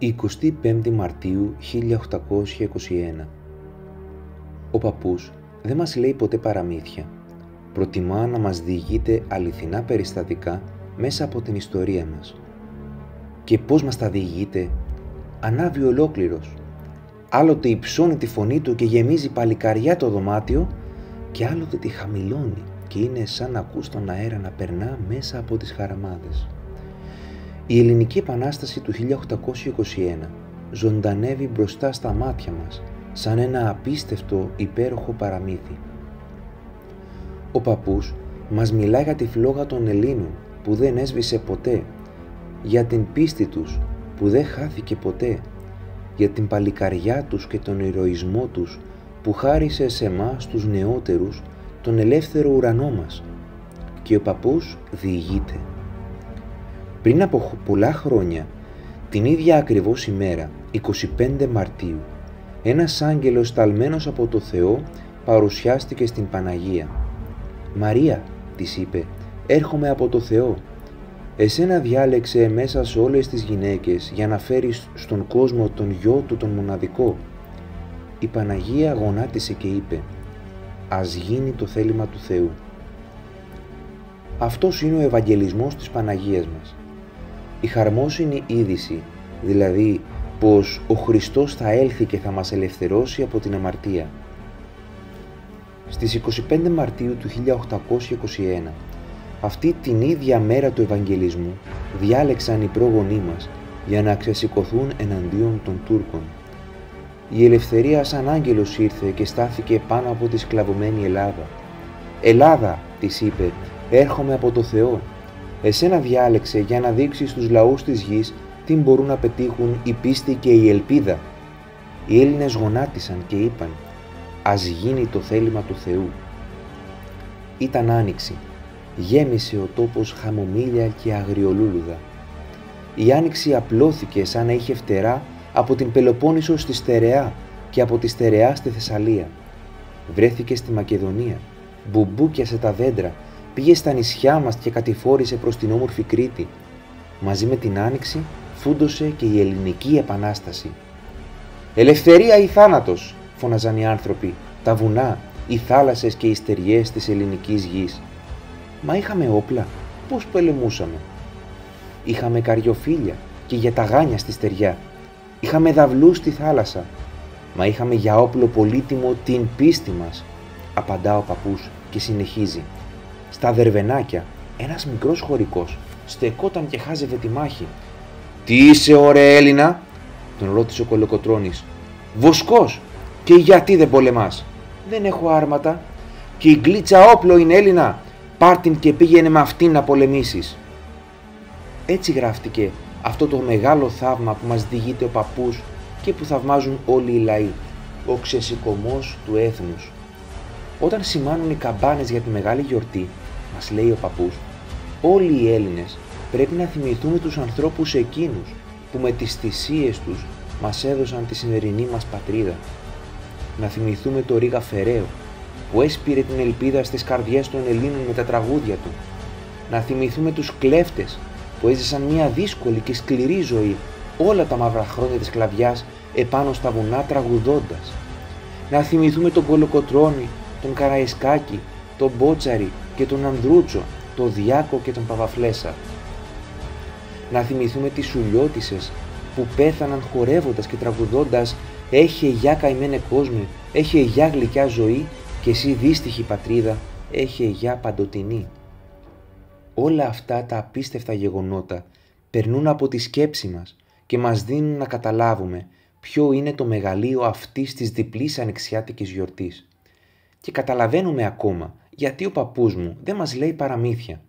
25 Μαρτίου 1821 Ο παππούς δεν μας λέει ποτέ παραμύθια. Προτιμά να μας διηγείται αληθινά περιστατικά μέσα από την ιστορία μας. Και πώς μας τα διηγείται, ανάβει ολόκληρος. Άλλοτε υψώνει τη φωνή του και γεμίζει παλικαριά το δωμάτιο και άλλοτε τη χαμηλώνει και είναι σαν να ακούς τον αέρα να περνά μέσα από τις χαραμάδες. Η Ελληνική Επανάσταση του 1821 ζωντανεύει μπροστά στα μάτια μας σαν ένα απίστευτο υπέροχο παραμύθι. Ο παππούς μας μιλά για τη φλόγα των Ελλήνων που δεν έσβησε ποτέ, για την πίστη τους που δεν χάθηκε ποτέ, για την παλικαριά τους και τον ηρωισμό τους που χάρισε σε μας τους νεότερους τον ελεύθερο ουρανό μας και ο παππούς διηγείται. Πριν από πολλά χρόνια, την ίδια ακριβώς ημέρα, 25 Μαρτίου, ένας άγγελος ταλμένος από το Θεό παρουσιάστηκε στην Παναγία. «Μαρία», της είπε, «έρχομαι από το Θεό. Εσένα διάλεξε μέσα σε όλες τις γυναίκες για να φέρεις στον κόσμο τον γιο του τον μοναδικό». Η Παναγία γονάτισε και είπε «Ας γίνει το θέλημα του Θεού». Αυτός είναι ο Ευαγγελισμός της Παναγίας μας. Η χαρμόσυνη είδηση, δηλαδή πως ο Χριστός θα έλθει και θα μας ελευθερώσει από την αμαρτία. Στις 25 Μαρτίου του 1821, αυτή την ίδια μέρα του Ευαγγελισμού, διάλεξαν οι πρόγονοί μας για να ξεσηκωθούν εναντίον των Τούρκων. Η ελευθερία σαν άγγελος ήρθε και στάθηκε πάνω από τη σκλαβωμένη Ελλάδα. «Ελλάδα», της είπε, «έρχομαι από το Θεό. Εσένα διάλεξε για να δείξεις στους λαούς της γης τι μπορούν να πετύχουν η πίστη και η ελπίδα. Οι Έλληνες γονάτισαν και είπαν «Ας γίνει το θέλημα του Θεού». Ήταν άνοιξη. Γέμισε ο τόπος χαμομήλια και αγριολούλουδα. Η άνοιξη απλώθηκε σαν να είχε φτερά από την Πελοπόννησο στη Στερεά και από τη Στερεά στη Θεσσαλία. Βρέθηκε στη Μακεδονία, μπουμπούκιασε τα δέντρα, πήγε στα νησιά μας και κατηφόρησε προς την όμορφη Κρήτη. Μαζί με την Άνοιξη φούντωσε και η Ελληνική Επανάσταση. «Ελευθερία ή θάνατος» φώναζαν οι άνθρωποι, τα βουνά, οι θάλασσες και οι στεριές της ελληνικής γης. Μα είχαμε όπλα, πώς πολεμούσαμε. Είχαμε καριοφίλια και για τα γάνια στη στεριά. Είχαμε δαυλούς στη θάλασσα. Μα είχαμε για όπλο πολύτιμο την πίστη μας, απαντά ο παππούς και συνεχίζει. Στα δερβενάκια, ένας μικρός χωρικός στεκόταν και χάζευε τη μάχη. «Τι είσαι ωραία Έλληνα» τον ρώτησε ο κολοκοτρώνης. «Βοσκός και γιατί δεν πολεμάς» «Δεν έχω άρματα» «Και η γκλίτσα όπλο είναι Έλληνα» «Πάρ την και πήγαινε με αυτήν να πολεμήσεις» Έτσι γράφτηκε αυτό το μεγάλο θαύμα που μας διηγείται ο παππούς και που θαυμάζουν όλοι οι λαοί, ο ξεσηκωμός του έθνους. Όταν σημάνουν οι καμπάνες για τη μεγάλη γιορτή, μας λέει ο παππούς, όλοι οι Έλληνες πρέπει να θυμηθούμε τους ανθρώπους εκείνους που με τις θυσίες τους μας έδωσαν τη σημερινή μας πατρίδα. Να θυμηθούμε το Ρίγα Φεραίο που έσπηρε την ελπίδα στις καρδιές των Ελλήνων με τα τραγούδια του. Να θυμηθούμε τους κλέφτες που έζησαν μια δύσκολη και σκληρή ζωή όλα τα μαύρα χρόνια της σκλαβιάς επάνω στα βουνά τραγουδώντας. Να θυμηθούμε τον Κολοκοτρώνη, τον Καραϊσκάκη, τον Μπότσαρη και τον Ανδρούτσο, τον Διάκο και τον Παπαφλέσα. Να θυμηθούμε τις σουλιώτισες που πέθαναν χορεύοντας και τραγουδώντας «Έχει γιά καημένε κόσμε, έχει γιά γλυκιά ζωή και εσύ δύστιχη πατρίδα, έχει γιά παντοτινή». Όλα αυτά τα απίστευτα γεγονότα περνούν από τη σκέψη μας και μας δίνουν να καταλάβουμε ποιο είναι το μεγαλείο αυτής της διπλής ανοιξιάτικης γιορτής. Και καταλαβαίνουμε ακόμα γιατί ο παππούς μου δεν μας λέει παραμύθια.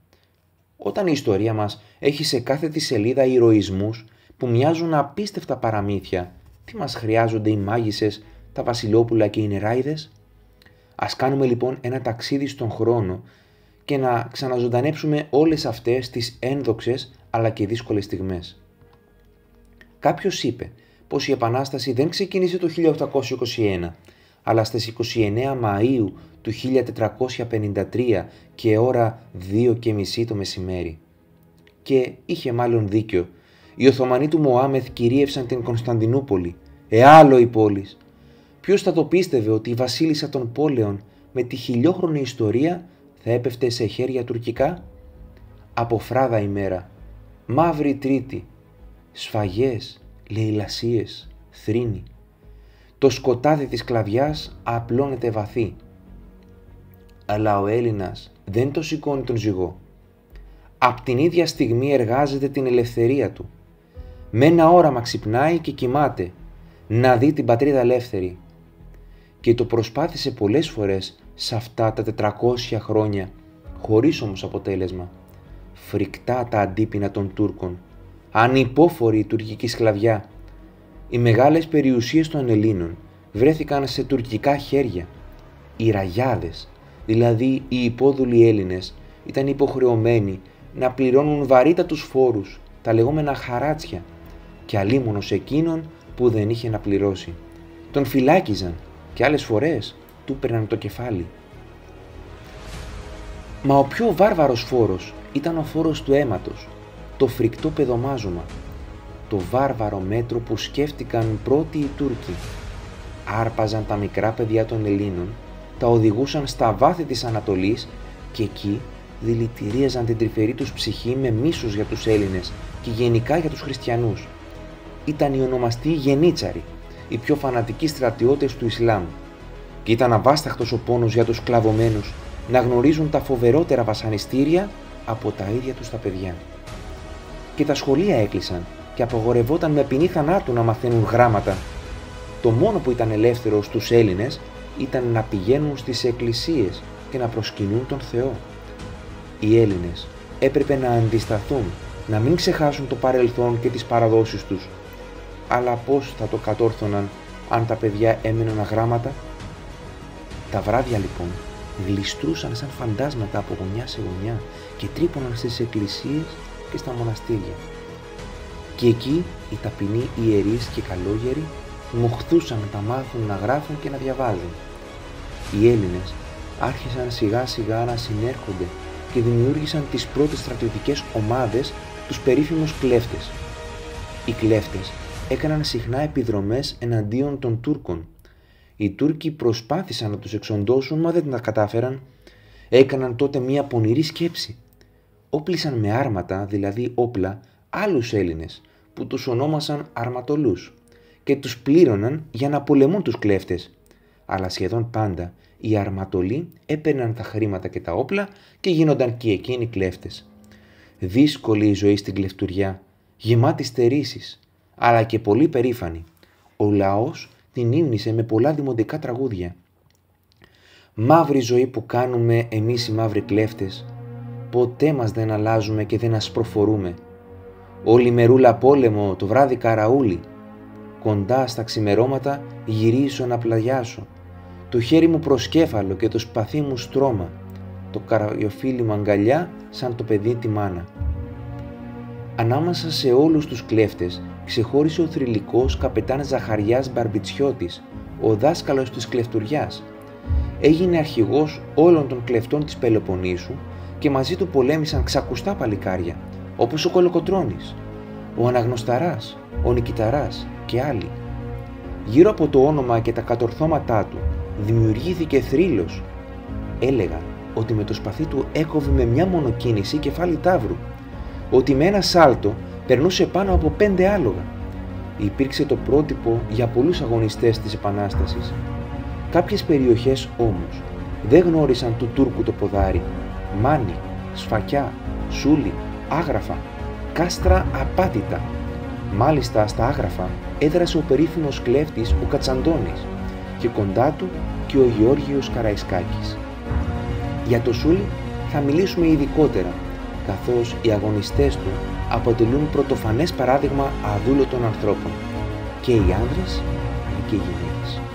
Όταν η ιστορία μας έχει σε κάθε τη σελίδα ηρωισμούς που μοιάζουν απίστευτα παραμύθια, τι μας χρειάζονται οι μάγισσες, τα βασιλόπουλα και οι νεράιδες; Ας κάνουμε λοιπόν ένα ταξίδι στον χρόνο και να ξαναζωντανέψουμε όλες αυτές τις ένδοξες αλλά και δύσκολες στιγμές. Κάποιος είπε πως η Επανάσταση δεν ξεκίνησε το 1821, αλλά στις 29 Μαΐου του 1453 και ώρα 2 και μισή το μεσημέρι. Και είχε μάλλον δίκιο. Οι Οθωμανοί του Μωάμεθ κυρίευσαν την Κωνσταντινούπολη, εάλλο η πόλη. Ποιος θα το πίστευε ότι η βασίλισσα των πόλεων με τη χιλιόχρονη ιστορία θα έπεφτε σε χέρια τουρκικά; Από φράδα ημέρα, μαύρη τρίτη, σφαγές, λαιλασίες, θρήνη. Το σκοτάδι της κλαβιάς απλώνεται βαθύ. Αλλά ο Έλληνας δεν το σηκώνει τον ζυγό. Απ' την ίδια στιγμή εργάζεται την ελευθερία του. Με ένα όραμα ξυπνάει και κοιμάται, να δει την πατρίδα ελεύθερη. Και το προσπάθησε πολλές φορές σε αυτά τα 400 χρόνια, χωρίς όμως αποτέλεσμα. Φρικτά τα αντίπεινα των Τούρκων, ανυπόφορη η τουρκική σκλαβιά. Οι μεγάλες περιουσίες των Ελλήνων βρέθηκαν σε τουρκικά χέρια. Οι ραγιάδες, δηλαδή οι υπόδουλοι Έλληνες, ήταν υποχρεωμένοι να πληρώνουν βαρύτατους φόρους, τα λεγόμενα χαράτσια, και αλίμονος εκείνον που δεν είχε να πληρώσει. Τον φυλάκιζαν και άλλες φορές του πέραν το κεφάλι. Μα ο πιο βάρβαρος φόρος ήταν ο φόρος του αίματος, το φρικτό παιδομάζωμα, το βάρβαρο μέτρο που σκέφτηκαν πρώτοι οι Τούρκοι. Άρπαζαν τα μικρά παιδιά των Ελλήνων, τα οδηγούσαν στα βάθη της Ανατολής και εκεί δηλητηρίαζαν την τρυφερή τους ψυχή με μίσος για τους Έλληνες και γενικά για τους χριστιανούς. Ήταν οι ονομαστοί γενίτσαροι, οι πιο φανατικοί στρατιώτες του Ισλάμ. Και ήταν αβάσταχτος ο πόνος για τους κλαβωμένους να γνωρίζουν τα φοβερότερα βασανιστήρια από τα ίδια τους τα παιδιά. Και τα σχολεία έκλεισαν και απογορευόταν με ποινή θανάτου να μαθαίνουν γράμματα. Το μόνο που ήταν ελεύθερο στους Έλληνες ήταν να πηγαίνουν στις εκκλησίες και να προσκυνούν τον Θεό. Οι Έλληνες έπρεπε να αντισταθούν, να μην ξεχάσουν το παρελθόν και τις παραδόσεις τους. Αλλά πώς θα το κατόρθωναν αν τα παιδιά έμειναν αγράμματα; Τα βράδια λοιπόν γλιστρούσαν σαν φαντάσματα από γωνιά σε γωνιά και τρύπωναν στις εκκλησίες και στα μοναστήρια. Και εκεί οι ταπεινοί ιερείς και καλόγεροι μοχθούσαν να τα μάθουν να γράφουν και να διαβάζουν. Οι Έλληνες άρχισαν σιγά σιγά να συνέρχονται και δημιούργησαν τις πρώτες στρατιωτικές ομάδες, τους περίφημους κλέφτες. Οι κλέφτες έκαναν συχνά επιδρομές εναντίον των Τούρκων οι Τούρκοι προσπάθησαν να τους εξοντώσουν, μα δεν τα κατάφεραν. Έκαναν τότε μία πονηρή σκέψη. Όπλησαν με άρματα, δηλαδή όπλα, άλλους Έλληνες, που τους ονόμασαν αρματολούς και τους πλήρωναν για να πολεμούν τους κλέφτες. Αλλά σχεδόν πάντα οι αρματολοί έπαιρναν τα χρήματα και τα όπλα και γίνονταν και εκείνοι κλέφτες. Δύσκολη η ζωή στην κλεφτουριά, γεμάτη στερήσεις, αλλά και πολύ περήφανη. Ο λαός την ύμνησε με πολλά δημοτικά τραγούδια. Μαύρη ζωή που κάνουμε εμείς οι μαύροι κλέφτες, ποτέ μας δεν αλλάζουμε και δεν ασπροφορούμε. Όλη μερούλα πόλεμο, το βράδυ καραούλι, κοντά στα ξημερώματα γυρίσω να πλαγιάσω. Το χέρι μου προσκέφαλο και το σπαθί μου στρώμα, το καραϊοφίλι μου αγκαλιά σαν το παιδί τη μάνα. Ανάμεσα σε όλους τους κλέφτες ξεχώρισε ο θρηλυκός καπετάν Ζαχαριάς Μπαρμπιτσιώτης, ο δάσκαλος της κλεφτουριάς. Έγινε αρχηγός όλων των κλεφτών της Πελοποννήσου και μαζί του πολέμησαν ξακουστά παλικάρια, όπως ο Κολοκοτρώνης, ο Αναγνωσταράς, ο Νικηταράς και άλλοι. Γύρω από το όνομα και τα κατορθώματά του δημιουργήθηκε θρύλος. Έλεγαν ότι με το σπαθί του έκοβε με μια μονοκίνηση κεφάλι τάβρου, ότι με ένα σάλτο περνούσε πάνω από πέντε άλογα. Υπήρξε το πρότυπο για πολλούς αγωνιστές της Επανάστασης. Κάποιες περιοχές όμως δεν γνώρισαν του Τούρκου το ποδάρι. Μάνι, Σφακιά, Σούλη, Άγραφα, κάστρα απάτητα. Μάλιστα στα Άγραφα έδρασε ο περίφημος κλέφτης ο Κατσαντώνης και κοντά του και ο Γεώργιος Καραϊσκάκης. Για το Σούλη θα μιλήσουμε ειδικότερα καθώς οι αγωνιστές του αποτελούν πρωτοφανές παράδειγμα αδούλωτων ανθρώπων και οι άνδρες και οι γυναίκες.